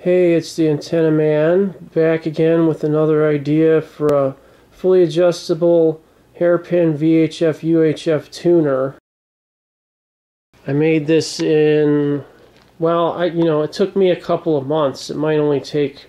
Hey, it's the Antenna Man back again with another idea for a fully adjustable hairpin VHF UHF tuner. I made this in, well, I you know, it took me a couple of months. It might only take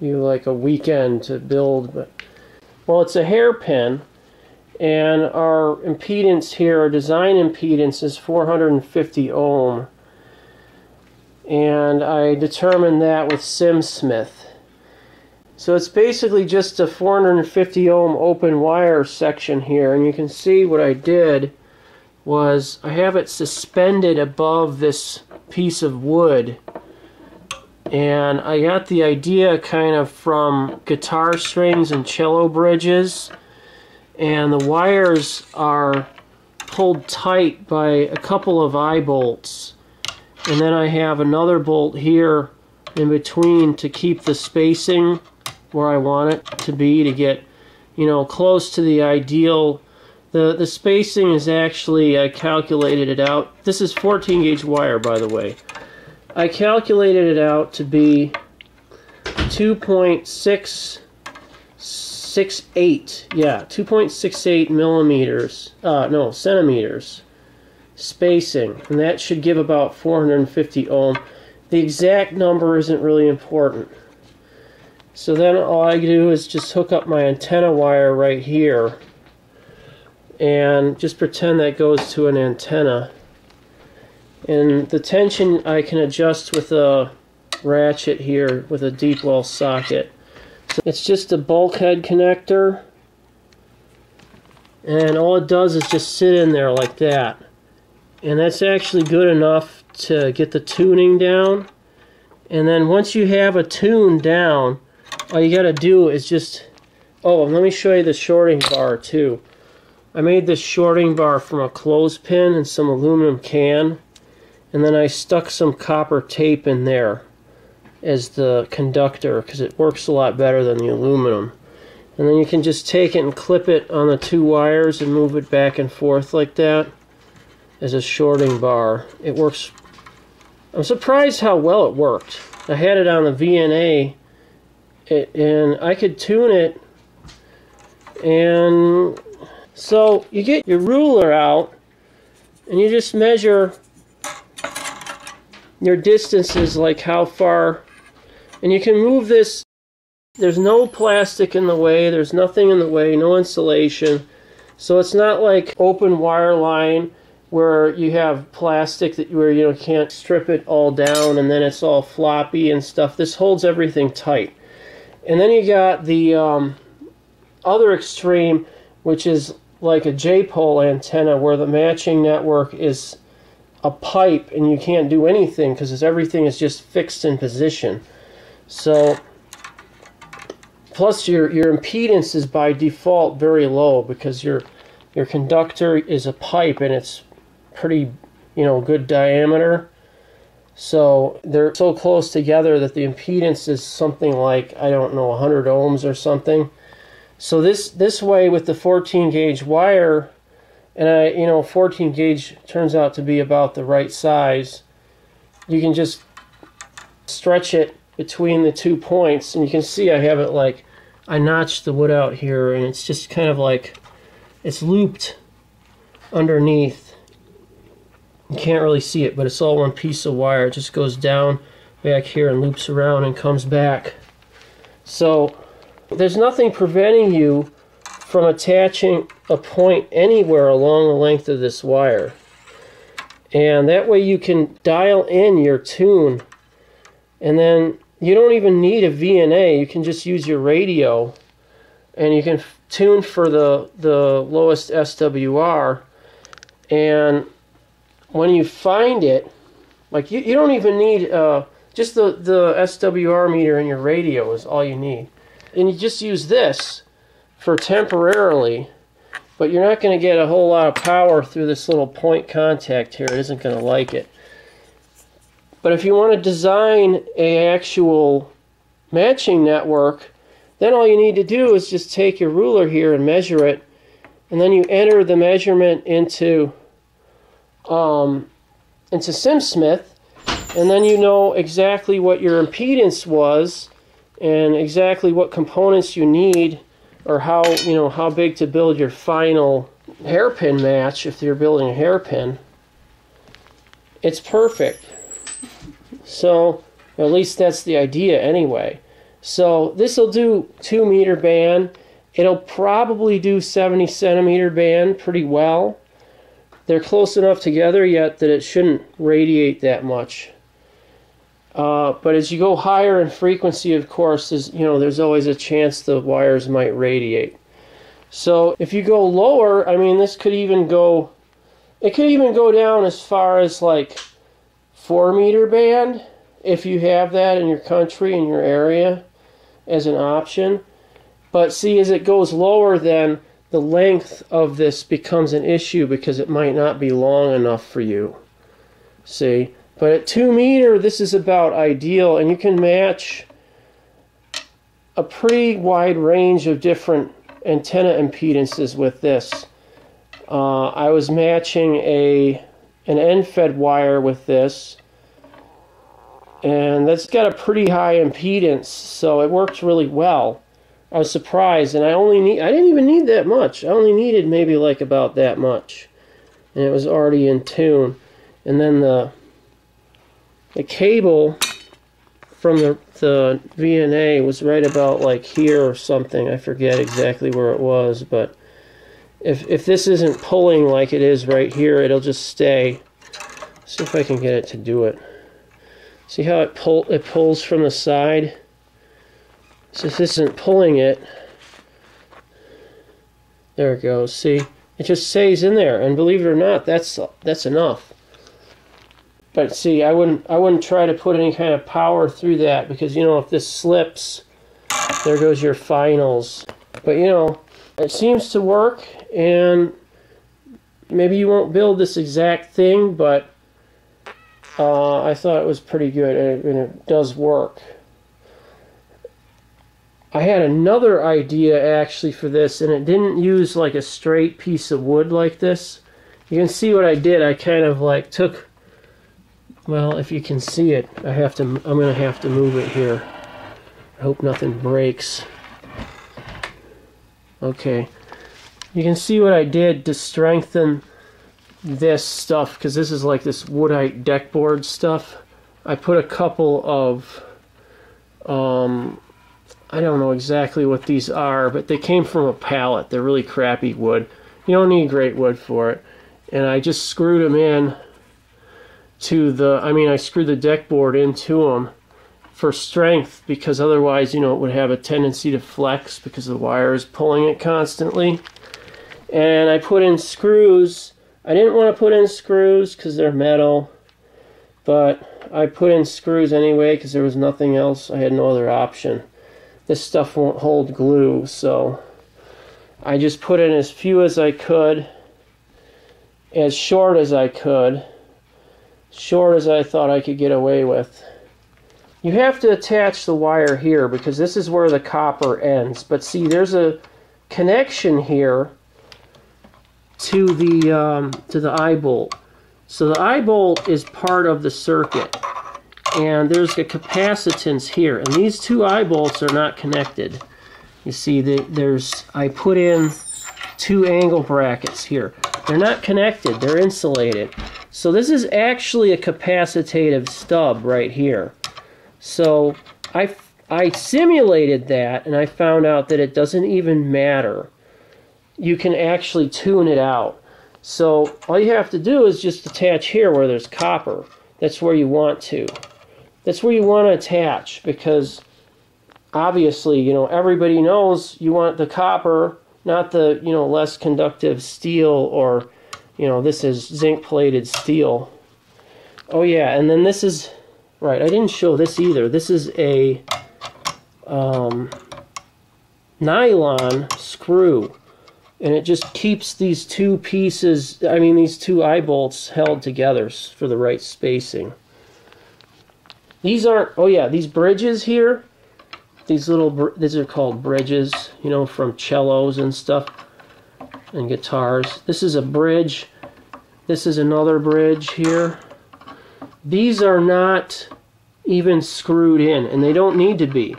you like a weekend to build, but well, it's a hairpin and our impedance here, our design impedance is 450 ohm and I determined that with SimSmith. So it's basically just a 450 ohm open wire section here and you can see what I did was I have it suspended above this piece of wood. And I got the idea kind of from guitar strings and cello bridges. And the wires are pulled tight by a couple of eye bolts and then I have another bolt here in between to keep the spacing where I want it to be to get you know close to the ideal. The the spacing is actually I calculated it out. This is 14 gauge wire by the way. I calculated it out to be 2.668 yeah 2.68 millimeters uh, no centimeters spacing, and that should give about 450 ohm. The exact number isn't really important. So then all I do is just hook up my antenna wire right here and just pretend that goes to an antenna. And the tension I can adjust with a ratchet here with a deep well socket. So it's just a bulkhead connector and all it does is just sit in there like that and that's actually good enough to get the tuning down. And then once you have a tune down all you got to do is just oh let me show you the shorting bar too. I made this shorting bar from a clothespin and some aluminum can. And then I stuck some copper tape in there as the conductor because it works a lot better than the aluminum. And then you can just take it and clip it on the two wires and move it back and forth like that as a shorting bar. It works. I'm surprised how well it worked. I had it on the VNA, it, and I could tune it. And so you get your ruler out, and you just measure your distances, like how far, and you can move this. There's no plastic in the way. There's nothing in the way. No insulation. So it's not like open wire line where you have plastic that where you know can't strip it all down and then it's all floppy and stuff. This holds everything tight. And then you got the um, other extreme, which is like a J-pole antenna where the matching network is a pipe and you can't do anything because everything is just fixed in position. So plus your your impedance is by default very low because your your conductor is a pipe and it's pretty, you know, good diameter. So they're so close together that the impedance is something like, I don't know, 100 ohms or something. So this, this way with the 14 gauge wire, and I, you know, 14 gauge turns out to be about the right size, you can just stretch it between the two points and you can see I have it like, I notched the wood out here and it's just kind of like, it's looped underneath you can't really see it, but it's all one piece of wire. It just goes down back here and loops around and comes back. So there's nothing preventing you from attaching a point anywhere along the length of this wire. And that way you can dial in your tune. And then you don't even need a VNA. You can just use your radio. And you can tune for the, the lowest SWR. And when you find it, like you, you don't even need uh, just the, the SWR meter in your radio is all you need. And you just use this for temporarily, but you're not going to get a whole lot of power through this little point contact here. It isn't going to like it. But if you want to design a actual matching network, then all you need to do is just take your ruler here and measure it, and then you enter the measurement into um, into SimSmith, and then you know exactly what your impedance was and exactly what components you need or how you know how big to build your final hairpin match if you're building a hairpin. It's perfect. So at least that's the idea anyway. So this will do two meter band. It'll probably do 70 centimeter band pretty well they're close enough together yet that it shouldn't radiate that much uh, but as you go higher in frequency, of course, there's, you know, there's always a chance the wires might radiate. So if you go lower, I mean, this could even go, it could even go down as far as like four meter band if you have that in your country, in your area as an option. But see, as it goes lower, then the length of this becomes an issue because it might not be long enough for you. See? But at 2 meter, this is about ideal, and you can match a pretty wide range of different antenna impedances with this. Uh, I was matching a an end-fed wire with this, and that's got a pretty high impedance, so it works really well. I was surprised, and I only need I didn't even need that much. I only needed maybe like about that much, and it was already in tune. And then the the cable from the, the VNA was right about like here or something. I forget exactly where it was, but if, if this isn't pulling like it is right here, it'll just stay. See if I can get it to do it. See how it pull it pulls from the side? If this isn't pulling it, there it goes. See, it just stays in there, and believe it or not, that's that's enough. But see, I wouldn't I wouldn't try to put any kind of power through that because you know if this slips, there goes your finals. But you know, it seems to work and maybe you won't build this exact thing, but uh, I thought it was pretty good and it, and it does work. I had another idea actually for this and it didn't use like a straight piece of wood like this. You can see what I did. I kind of like took well, if you can see it, I have to. I'm going to have to move it here. I hope nothing breaks. Okay. You can see what I did to strengthen this stuff, because this is like this Woodite deck board stuff. I put a couple of, um, I don't know exactly what these are, but they came from a pallet. They're really crappy wood. You don't need great wood for it. And I just screwed them in to the, I mean, I screwed the deck board into them for strength because otherwise, you know, it would have a tendency to flex because the wire is pulling it constantly. And I put in screws. I didn't want to put in screws because they're metal, but I put in screws anyway because there was nothing else. I had no other option. This stuff won't hold glue, so I just put in as few as I could, as short as I could short as I thought I could get away with. You have to attach the wire here because this is where the copper ends. But see, there's a connection here to the um, to the eye bolt. So the eye bolt is part of the circuit. And there's a capacitance here. And these two eye bolts are not connected. You see, that there's I put in two angle brackets here. They're not connected. They're insulated. So this is actually a capacitative stub right here. So I, I simulated that and I found out that it doesn't even matter. You can actually tune it out. So all you have to do is just attach here where there's copper. That's where you want to. That's where you want to attach because obviously, you know, everybody knows you want the copper, not the, you know, less conductive steel or you know, this is zinc plated steel. Oh yeah, and then this is, right, I didn't show this either. This is a um, nylon screw. And it just keeps these two pieces, I mean these two eye bolts held together for the right spacing. These aren't, oh yeah, these bridges here, these little, these are called bridges, you know, from cellos and stuff and guitars. This is a bridge. This is another bridge here. these are not even screwed in, and they don't need to be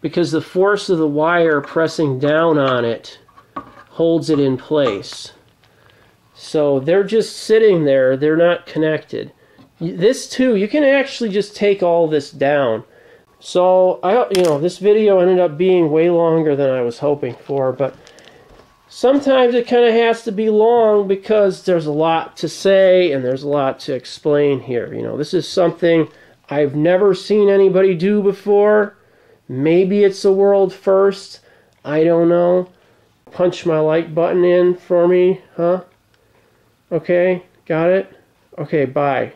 because the force of the wire pressing down on it holds it in place. So they're just sitting there, they're not connected. This too, you can actually just take all this down. So I you know, this video ended up being way longer than I was hoping for, but sometimes it kind of has to be long because there's a lot to say and there's a lot to explain here. You know, this is something I've never seen anybody do before. Maybe it's a world first. I don't know. Punch my like button in for me, huh? Okay, got it? Okay, bye.